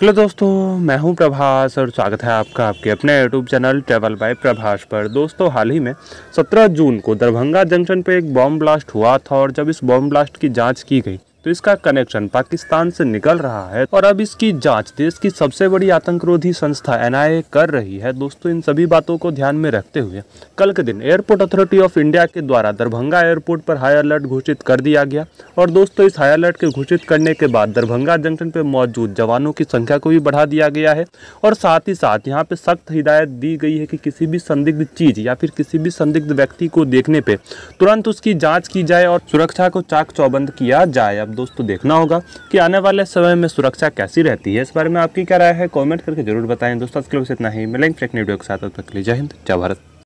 Hello दोस्तों, मैं हूँ प्रभास और स्वागत है आपका आपके अपने YouTube channel travel by Prabhas पर। दोस्तों, हाल ही में 17 जून को दरभंगा जंक्शन पर एक बॉम्ब ब्लास्ट हुआ था और जब इस बॉम्ब ब्लास्ट की जाँच की गई तो इसका कनेक्शन पाकिस्तान से निकल रहा है और अब इसकी जाँच देश की सबसे बड़ी आतंकरोधी संस्था एनआईए कर रही है। दोस्तों, इन सभी बातों को ध्यान में रखते हुए कल के दिन एयरपोर्ट अथॉरिटी ऑफ़ इंडिया के द्वारा दरभंगा एयरपोर्ट पर हाई अलर्ट घोषित कर दिया गया और दोस्तों, इस हाई अलर्ट के घोषित करने के बाद दरभंगा जंक्शन पर मौजूद जवानों की संख्या को भी बढ़ा दिया गया है और साथ ही साथ यहाँ पे सख्त हिदायत दी गई है कि किसी भी संदिग्ध चीज़ या फिर किसी भी संदिग्ध व्यक्ति को देखने पर तुरंत उसकी जाँच की जाए और सुरक्षा को चाक चौबंद किया जाए। अब दोस्तों देखना होगा कि आने वाले समय में सुरक्षा कैसी रहती है। इस बारे में आपकी क्या राय है? कॉमेंट करके ज़रूर बताएँ। दोस्तों, आज के लिए इतना ही। मिलेंगे वीडियो के साथ। तक जय हिंद, जय भारत।